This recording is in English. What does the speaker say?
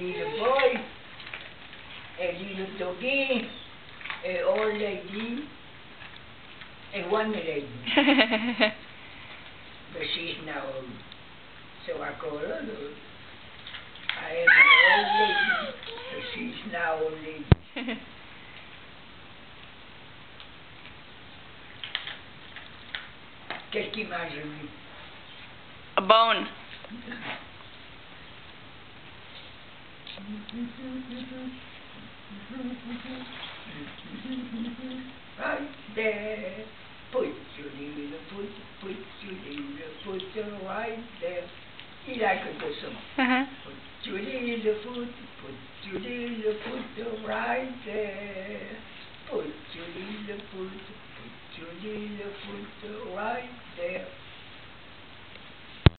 a little boy, a little doggy, a old lady, a one lady. but she's now old. So I call her old. I am an old lady, but she's now old lady. Qu'est-ce qui m'a? A bone. Right there. Put your little foot, put your little foot right there. Il a que de son. Uh-huh. Put your little foot, put your little foot right there. Put your little foot, put your little foot right.